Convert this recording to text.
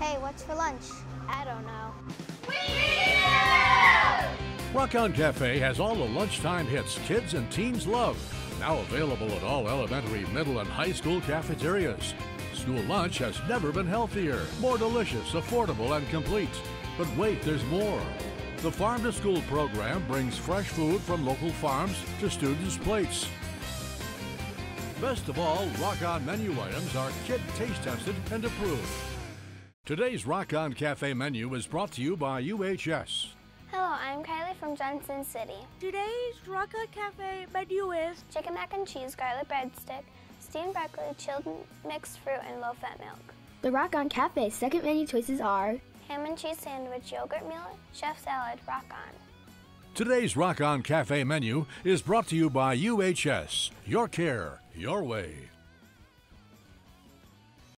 Hey, what's for lunch? I don't know. Rock On Cafe has all the lunchtime hits kids and teens love. Now available at all elementary, middle, and high school cafeterias. School lunch has never been healthier, more delicious, affordable, and complete. But wait, there's more. The Farm to School program brings fresh food from local farms to students' plates. Best of all, Rock On menu items are kid taste tested and approved. Today's Rock On Cafe menu is brought to you by UHS. Hello, I'm Kylie from Johnson City. Today's Rock On Cafe menu is Chicken mac and cheese, garlic breadstick, steamed broccoli, chilled mixed fruit, and low fat milk. The Rock On Cafe second menu choices are Ham and cheese sandwich, yogurt meal, chef salad, rock on. Today's Rock On Cafe menu is brought to you by UHS. Your care, your way.